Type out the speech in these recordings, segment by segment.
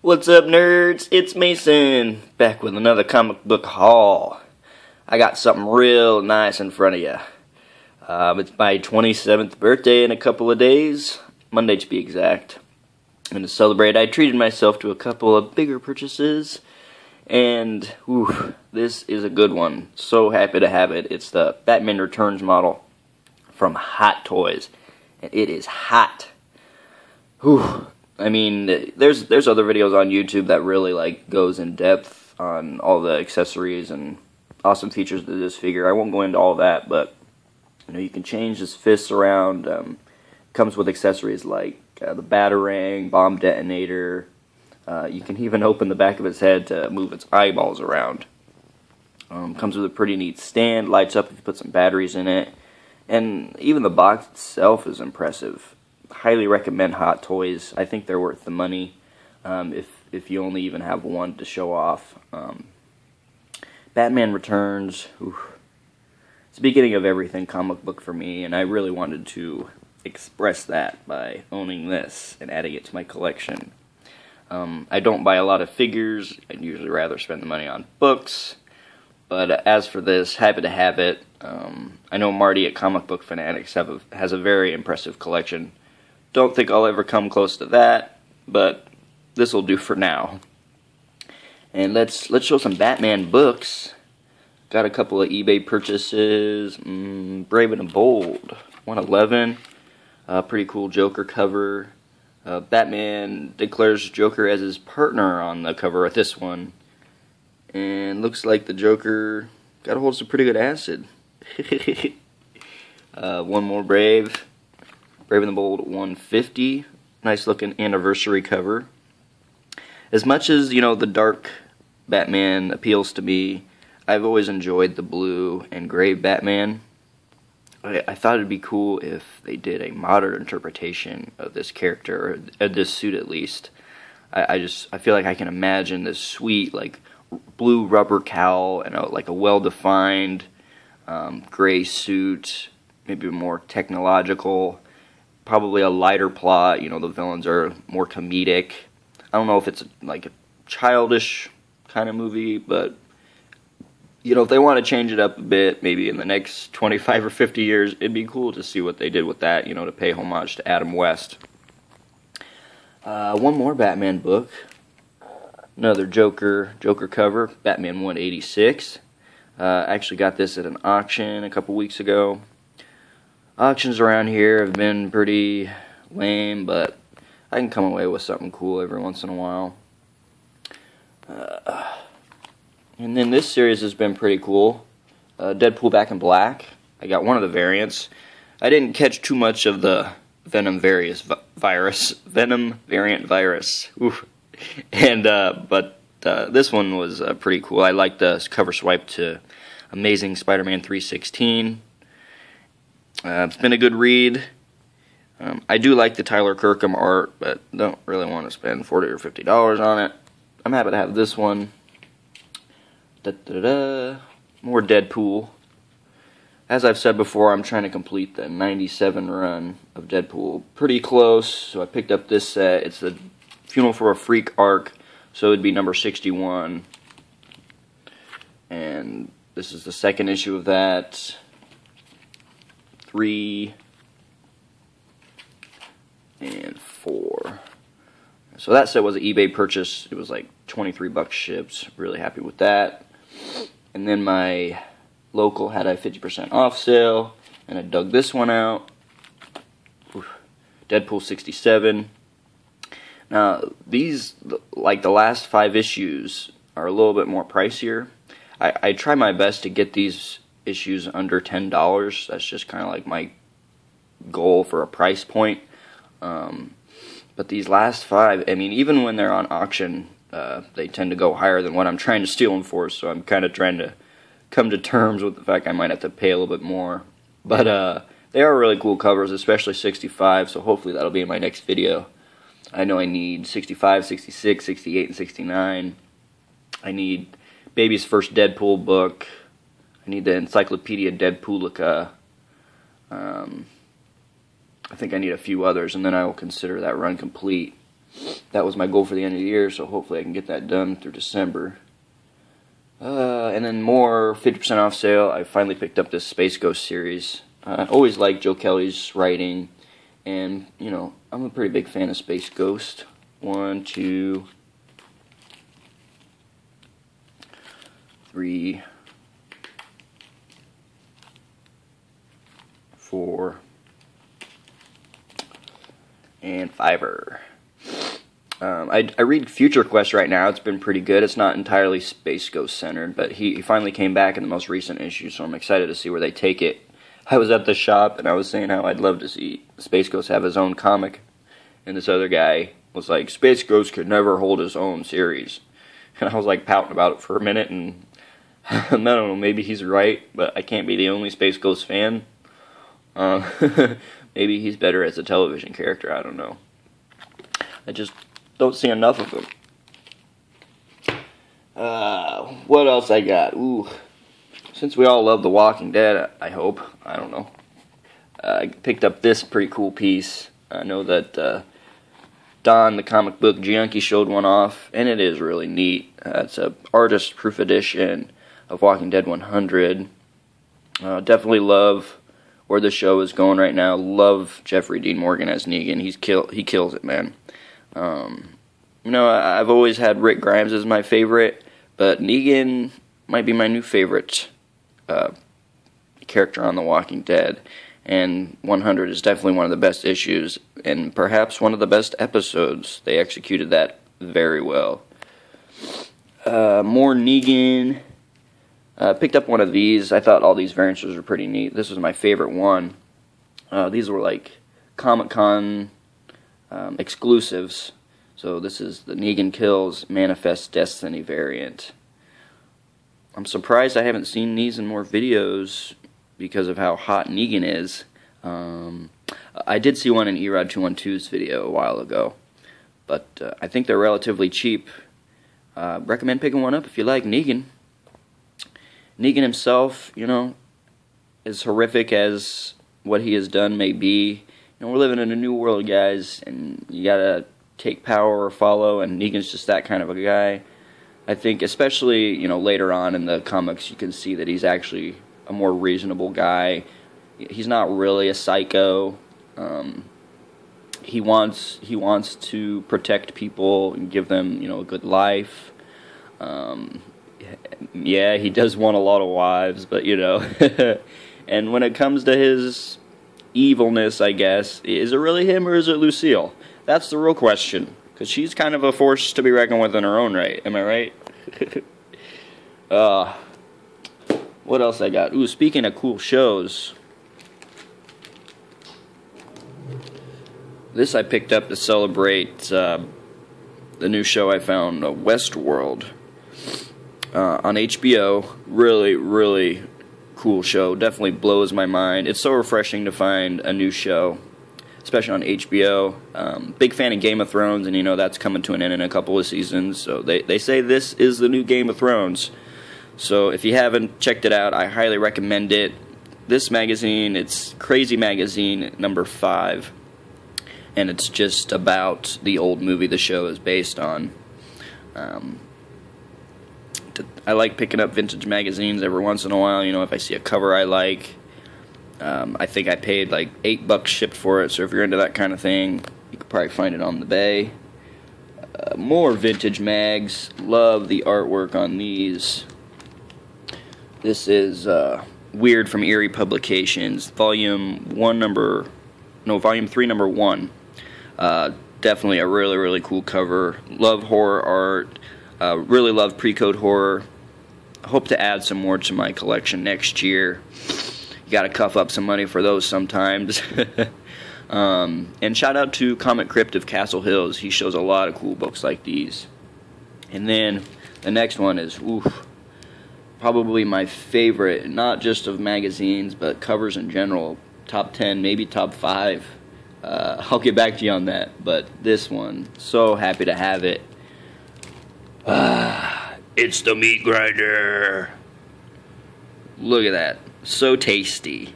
What's up, nerds? It's Mason, back with another comic book haul. I got something real nice in front of you. Um, it's my 27th birthday in a couple of days, Monday to be exact. And to celebrate, I treated myself to a couple of bigger purchases, and this is a good one. So happy to have it. It's the Batman Returns model from Hot Toys, and it is hot. Whew. I mean, there's there's other videos on YouTube that really like goes in depth on all the accessories and awesome features of this figure. I won't go into all that, but you know you can change his fists around. Um, comes with accessories like uh, the batarang, bomb detonator. Uh, you can even open the back of his head to move its eyeballs around. Um, comes with a pretty neat stand, lights up if you put some batteries in it, and even the box itself is impressive highly recommend Hot Toys. I think they're worth the money um, if if you only even have one to show off. Um, Batman Returns. It's the beginning of everything comic book for me, and I really wanted to express that by owning this and adding it to my collection. Um, I don't buy a lot of figures. I'd usually rather spend the money on books. But as for this, happy to have it. Um, I know Marty at Comic Book Fanatics have a, has a very impressive collection. Don't think I'll ever come close to that, but this will do for now. And let's let's show some Batman books. Got a couple of eBay purchases. Mm, Brave and Bold, 111. Uh, pretty cool Joker cover. Uh, Batman declares Joker as his partner on the cover of this one. And looks like the Joker got a hold of some pretty good acid. uh, one more Brave. Brave and the Bold 150. Nice looking anniversary cover. As much as, you know, the dark Batman appeals to me, I've always enjoyed the blue and gray Batman. I, I thought it'd be cool if they did a modern interpretation of this character, or this suit at least. I, I just, I feel like I can imagine this sweet, like, blue rubber cowl and a, like a well-defined um, gray suit, maybe more technological probably a lighter plot. You know, the villains are more comedic. I don't know if it's like a childish kind of movie, but you know, if they want to change it up a bit, maybe in the next 25 or 50 years, it'd be cool to see what they did with that, you know, to pay homage to Adam West. Uh, one more Batman book. Another Joker Joker cover, Batman 186. Uh, actually got this at an auction a couple weeks ago auctions around here have been pretty lame, but I can come away with something cool every once in a while. Uh, and then this series has been pretty cool. Uh, Deadpool Back in Black. I got one of the variants. I didn't catch too much of the Venom various vi virus, Venom variant virus. Oof. And uh, but uh, this one was uh, pretty cool. I like the cover swipe to Amazing Spider-Man 316. Uh, it's been a good read. Um, I do like the Tyler Kirkham art, but don't really want to spend 40 or $50 on it. I'm happy to have this one. Da -da -da More Deadpool. As I've said before, I'm trying to complete the 97 run of Deadpool. Pretty close, so I picked up this set. It's the Funeral for a Freak arc, so it'd be number 61. And this is the second issue of that three, and four. So that set was an eBay purchase. It was like 23 bucks shipped. Really happy with that. And then my local had a 50% off sale, and I dug this one out. Deadpool 67. Now, these, like the last five issues, are a little bit more pricier. I, I try my best to get these issues under ten dollars. That's just kind of like my goal for a price point. Um, but these last five, I mean, even when they're on auction, uh, they tend to go higher than what I'm trying to steal them for. So I'm kind of trying to come to terms with the fact I might have to pay a little bit more. But uh, they are really cool covers, especially 65. So hopefully that'll be in my next video. I know I need 65, 66, 68, and 69. I need Baby's first Deadpool book. I need the Encyclopedia Deadpoolica. Um, I think I need a few others, and then I will consider that run complete. that was my goal for the end of the year, so hopefully I can get that done through December. Uh, and then more 50% off sale. I finally picked up this Space Ghost series. Uh, I always liked Joe Kelly's writing, and you know I'm a pretty big fan of Space Ghost. One, two, three, four, and five. Um, I, I, read Future Quest right now. It's been pretty good. It's not entirely Space Ghost centered, but he, he, finally came back in the most recent issue, so I'm excited to see where they take it. I was at the shop and I was saying how I'd love to see Space Ghost have his own comic, and this other guy was like, Space Ghost could never hold his own series. And I was like pouting about it for a minute, and I don't know, maybe he's right, but I can't be the only Space Ghost fan. Uh, maybe he's better as a television character, I don't know. I just don't see enough of him. Uh, what else I got? Ooh, since we all love The Walking Dead, I hope. I don't know. Uh, I picked up this pretty cool piece. I know that uh, Don, the comic book junkie, showed one off, and it is really neat. Uh, it's a artist proof edition of Walking Dead 100. Uh, definitely love where the show is going right now. Love Jeffrey Dean Morgan as Negan. He's kill he kills it, man. Um, you know, I've always had Rick Grimes as my favorite, but Negan might be my new favorite uh, character on The Walking Dead. And 100 is definitely one of the best issues, and perhaps one of the best episodes. They executed that very well. Uh, more Negan. Uh, picked up one of these. I thought all these variants were pretty neat. This was my favorite one. Uh, these were like Comic Con um, exclusives. So this is the Negan Kills Manifest Destiny variant. I'm surprised I haven't seen these in more videos because of how hot Negan is. Um, I did see one in Erod 212's video a while ago, but uh, I think they're relatively cheap. Uh, recommend picking one up if you like Negan. Negan himself, you know, as horrific as what he has done may be, you know, we're living in a new world, guys, and you gotta take power or follow, and Negan's just that kind of a guy. I think, especially, you know, later on in the comics, you can see that he's actually a more reasonable guy. He's not really a psycho. Um, he wants he wants to protect people and give them, you know, a good life. Um, yeah, he does want a lot of wives, but you know, and when it comes to his evilness, I guess. Is it really him or is it Lucille? That's the real question. Because she's kind of a force to be reckoned with in her own right. Am I right? uh, what else I got? Ooh, speaking of cool shows. This I picked up to celebrate uh, the new show I found, uh, Westworld, uh, on HBO. Really, really cool show. Definitely blows my mind. It's so refreshing to find a new show, especially on HBO. Um, big fan of Game of Thrones, and you know that's coming to an end in a couple of seasons. So they they say this is the new Game of Thrones. So if you haven't checked it out, I highly recommend it. This magazine, it's Crazy Magazine number five, and it's just about the old movie the show is based on. Um, I like picking up vintage magazines every once in a while. You know, if I see a cover I like. Um, I think I paid like eight bucks shipped for it. So if you're into that kind of thing, you could probably find it on the bay. Uh, more vintage mags. Love the artwork on these. This is uh, Weird from Eerie Publications, Volume One, number no, Volume Three, number one. Uh, definitely a really really cool cover. Love horror art. Uh, really love pre-code horror. Hope to add some more to my collection next year. You got to cuff up some money for those sometimes. um, and shout out to Comic Crypt of Castle Hills. He shows a lot of cool books like these. And then the next one is oof, probably my favorite, not just of magazines, but covers in general. Top 10, maybe top 5. Uh, I'll get back to you on that. But this one, so happy to have it. Ah, it's the meat grinder. Look at that. So tasty.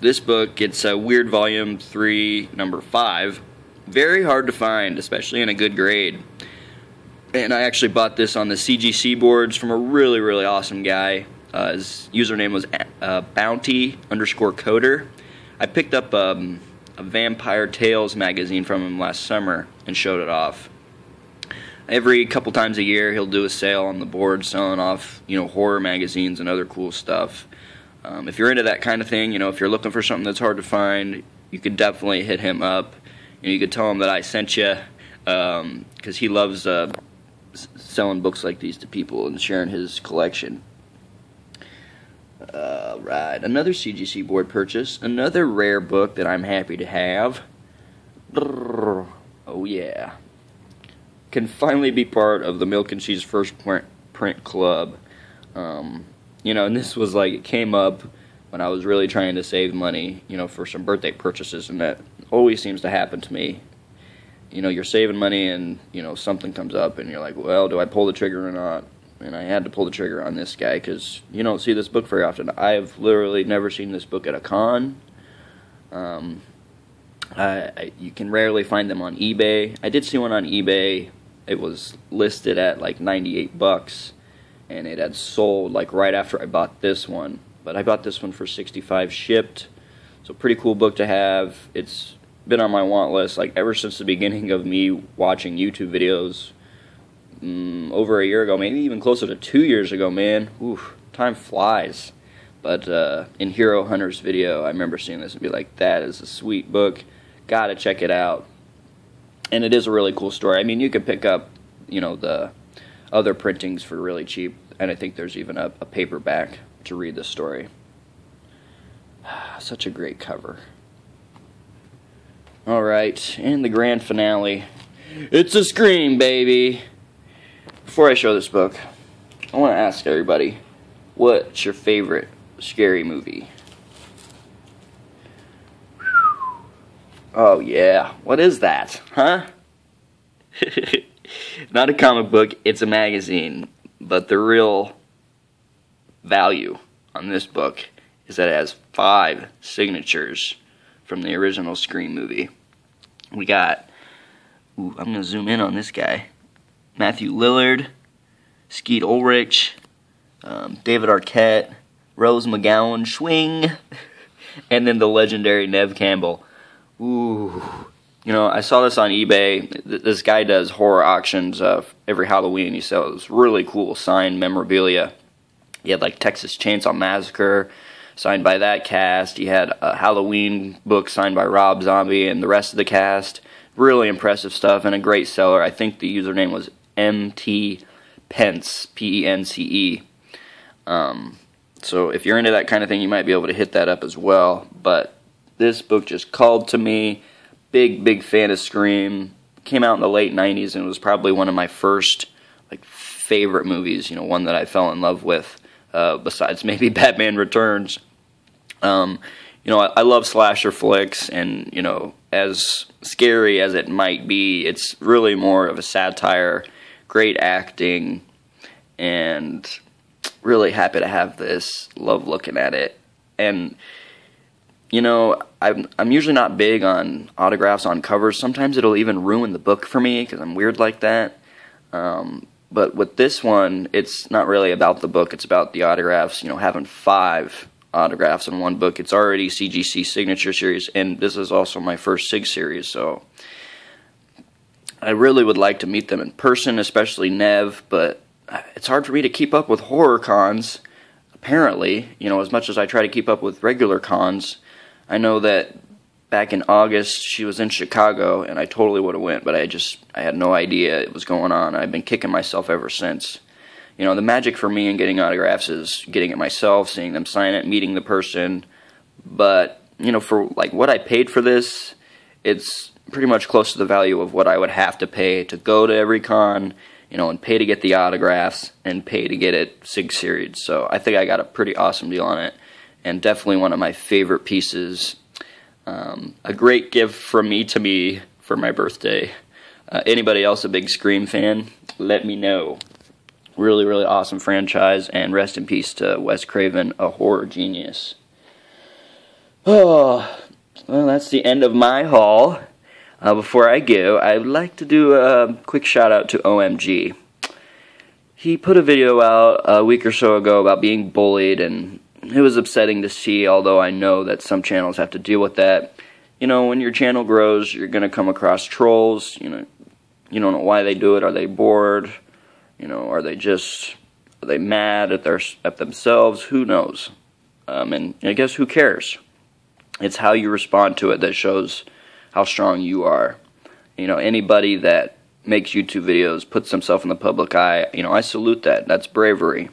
This book, it's a Weird Volume 3, number 5. very hard to find, especially in a good grade. And I actually bought this on the CGC boards from a really, really awesome guy. Uh, his username was uh, Bounty underscore Coder. I picked up um, a Vampire Tales magazine from him last summer and showed it off. Every couple times a year, he'll do a sale on the board, selling off you know horror magazines and other cool stuff. Um, if you're into that kind of thing, you know if you're looking for something that's hard to find, you could definitely hit him up. And you could tell him that I sent you because um, he loves uh, selling books like these to people and sharing his collection. Uh, right, another CGC board purchase, another rare book that I'm happy to have. Oh yeah, can finally be part of the Milk and Cheese First Print, print Club. Um, you know, and this was like it came up when I was really trying to save money, you know, for some birthday purchases, and that always seems to happen to me. You know, you're saving money, and you know something comes up, and you're like, well, do I pull the trigger or not? and I had to pull the trigger on this guy because you don't see this book very often. I've literally never seen this book at a con. Um, I, I, you can rarely find them on eBay. I did see one on eBay. It was listed at like 98 bucks, and it had sold like right after I bought this one. But I bought this one for 65 shipped. So pretty cool book to have. It's been on my want list like ever since the beginning of me watching YouTube videos mm, over a year ago, maybe even closer to two years ago, man. Oof, time flies. But uh, in Hero Hunter's video, I remember seeing this and be like, that is a sweet book. Gotta check it out. And it is a really cool story. I mean, you could pick up, you know, the other printings for really cheap. And I think there's even a, a paperback to read the story. Such a great cover. Alright, and the grand finale. It's a scream, baby! Before I show this book, I want to ask everybody, what's your favorite scary movie? Oh yeah, what is that, huh? Not a comic book, it's a magazine, but the real value on this book is that it has five signatures from the original Scream movie. We got, ooh, I'm going to zoom in on this guy. Matthew Lillard, Skeet Ulrich, um, David Arquette, Rose McGowan, Schwing, and then the legendary Neve Campbell. Ooh. You know, I saw this on eBay. This guy does horror auctions uh, every Halloween. He sells really cool signed memorabilia. He had like Texas Chainsaw Massacre signed by that cast. He had a Halloween book signed by Rob Zombie and the rest of the cast. Really impressive stuff and a great seller. I think the username was M.T. Pence, P E N C E. Um, so if you're into that kind of thing, you might be able to hit that up as well. But this book just called to me. Big, big fan of Scream. Came out in the late 90s and was probably one of my first like favorite movies, you know, one that I fell in love with, uh, besides maybe Batman Returns. Um, you know, I, I, love slasher flicks, and, you know, as scary as it might be, it's really more of a satire great acting, and really happy to have this. Love looking at it, and you know, I'm I'm usually not big on autographs on covers. Sometimes it'll even ruin the book for me because I'm weird like that. Um, but with this one, it's not really about the book. It's about the autographs. You know, having five autographs in one book. It's already CGC signature series, and this is also my first Sig series. So I really would like to meet them in person, especially Neve, but it's hard for me to keep up with horror cons. Apparently, you know, as much as I try to keep up with regular cons, I know that back in August she was in Chicago and I totally would have went, but I just I had no idea it was going on. I've been kicking myself ever since. You know, the magic for me in getting autographs is getting it myself, seeing them sign it, meeting the person. But, you know, for like what I paid for this, it's pretty much close to the value of what I would have to pay to go to every con, you know, and pay to get the autographs and pay to get it sig series. So I think I got a pretty awesome deal on it, and definitely one of my favorite pieces. Um, a great gift from me to me for my birthday. Uh, anybody else a big Scream fan? Let me know. Really, really awesome franchise, and rest in peace to Wes Craven, a horror genius. Oh, well, that's the end of my haul. Uh, before I go, I would like to do a quick shout out to OMG. He put a video out a week or so ago about being bullied, and it was upsetting to see, although I know that some channels have to deal with that. You know, when your channel grows, you're going to come across trolls. You know, you don't know why they do it. Are they bored? You know, are they just are they mad at their at themselves? Who knows? Um, and I guess who cares? It's how you respond to it that shows how strong you are. You know, anybody that makes YouTube videos, puts themselves in the public eye, you know, I salute that. That's bravery.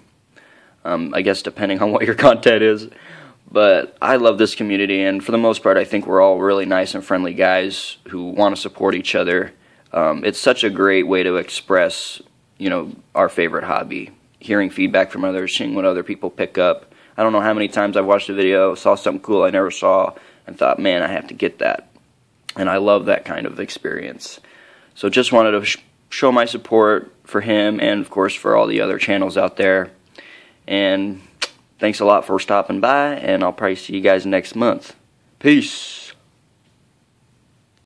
Um, I guess depending on what your content is. But I love this community, and for the most part, I think we're all really nice and friendly guys who want to support each other. Um, it's such a great way to express, you know, our favorite hobby. Hearing feedback from others, seeing what other people pick up. I don't know how many times I've watched a video, saw something cool I never saw, and thought, man, I have to get that. And I love that kind of experience. So just wanted to sh show my support for him and, of course, for all the other channels out there. And thanks a lot for stopping by, and I'll probably see you guys next month. Peace.